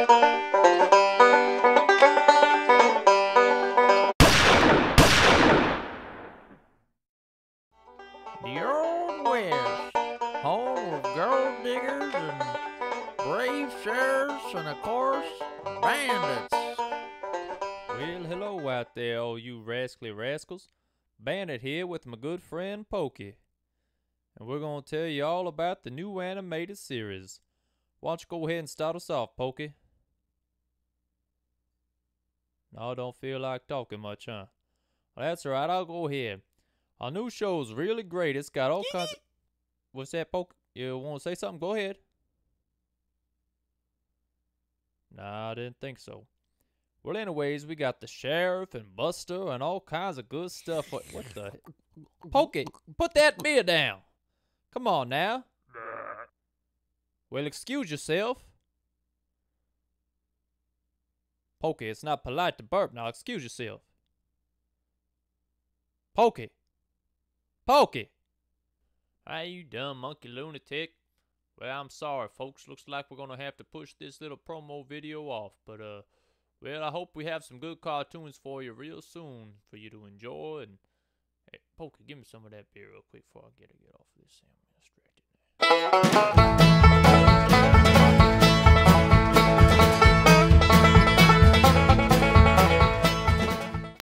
The Old West, home of gold diggers and brave sheriffs and, of course, bandits. Well, hello out there, all you rascally rascals. Bandit here with my good friend Pokey. And we're going to tell you all about the new animated series. Why don't you go ahead and start us off, Pokey? No, don't feel like talking much, huh? Well, that's all right, I'll go ahead. Our new show's really great. It's got all kinds of. What's that, Poke? You want to say something? Go ahead. Nah, I didn't think so. Well, anyways, we got the sheriff and Buster and all kinds of good stuff. What, what the? Pokey, put that beer down. Come on now. Well, excuse yourself. Pokey, it's not polite to burp. Now, excuse yourself. Pokey. Pokey! Hey, you dumb monkey lunatic. Well, I'm sorry, folks. Looks like we're gonna have to push this little promo video off. But, uh, well, I hope we have some good cartoons for you real soon for you to enjoy. And, hey, Pokey, give me some of that beer real quick before I get to get off of this. I'm distracted now.